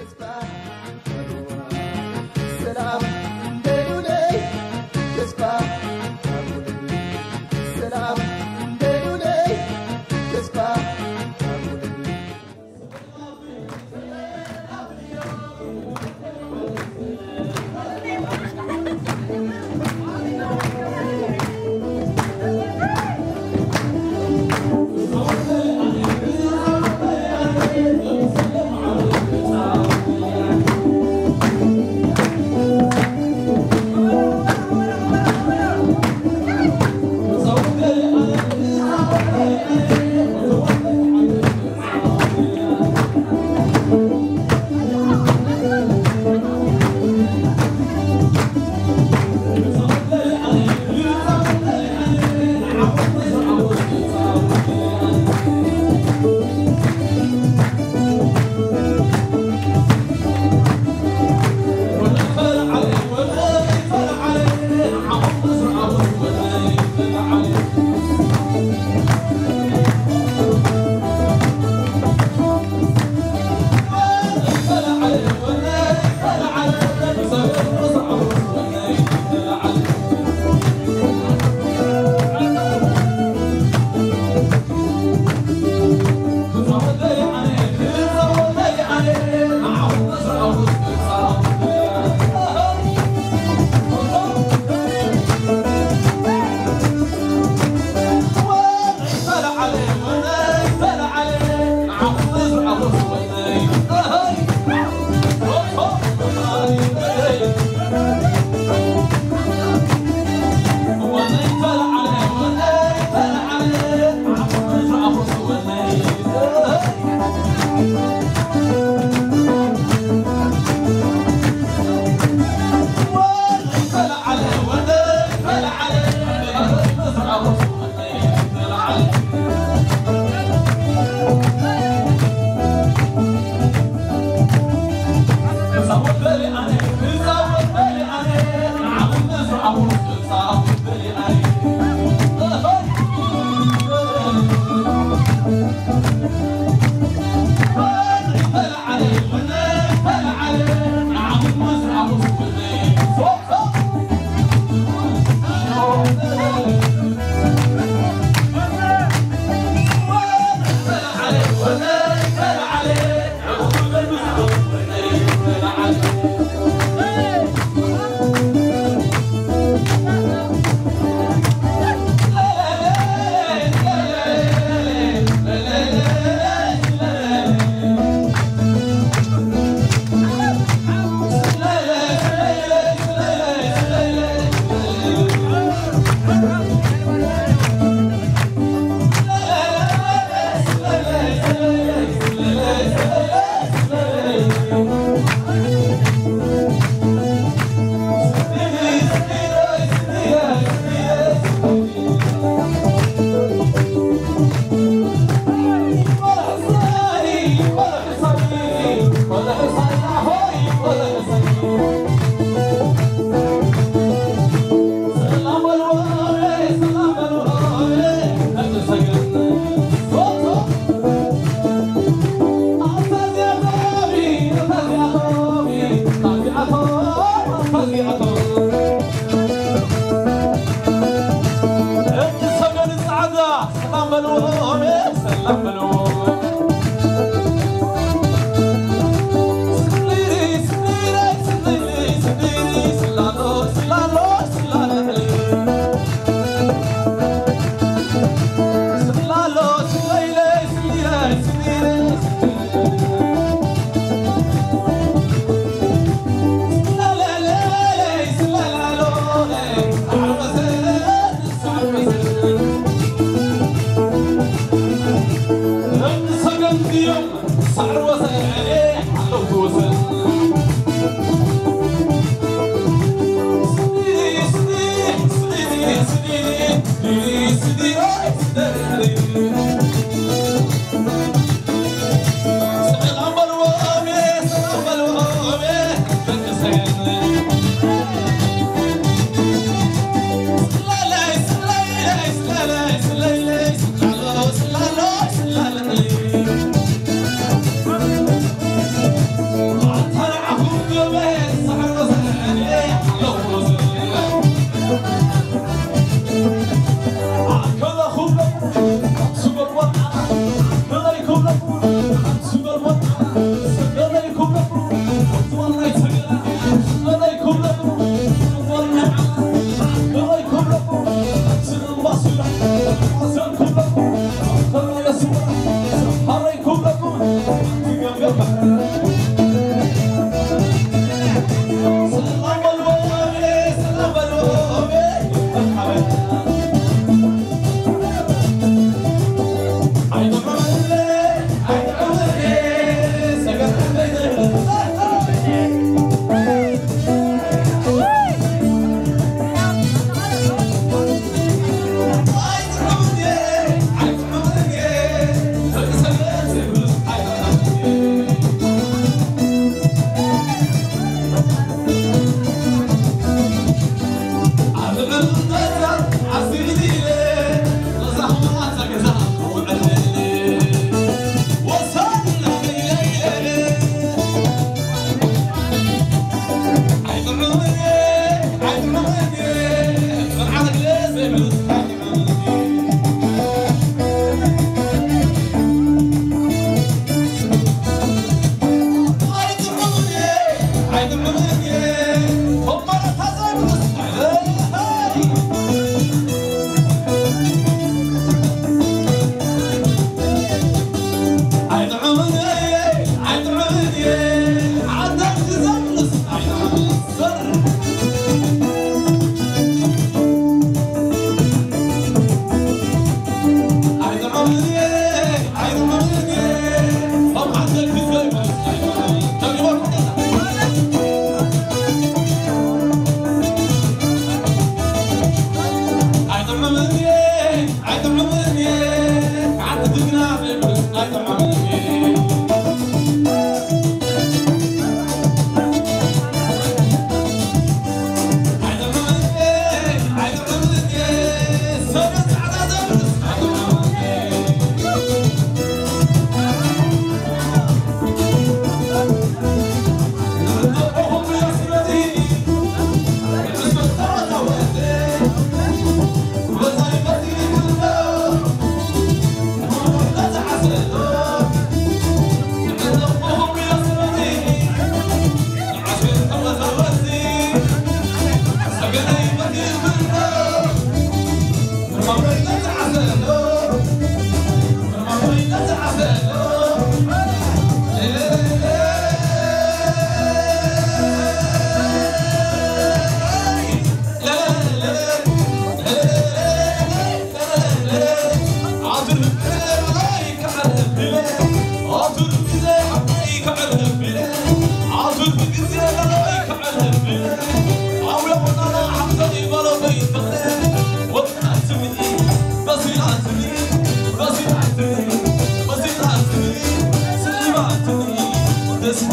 It's. Sagan, Sarvasa, Sarvasa, Sarvasa,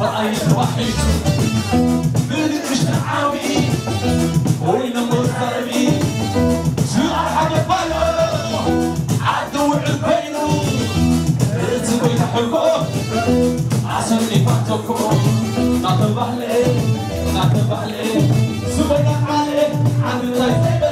رأيت وحيد من الشعاوي وين مضربي شو أحد فلو عدو عبينو رتبي تحبه عشان نفاتكم ما تبالي ما تبالي سوينا علي عم نطيب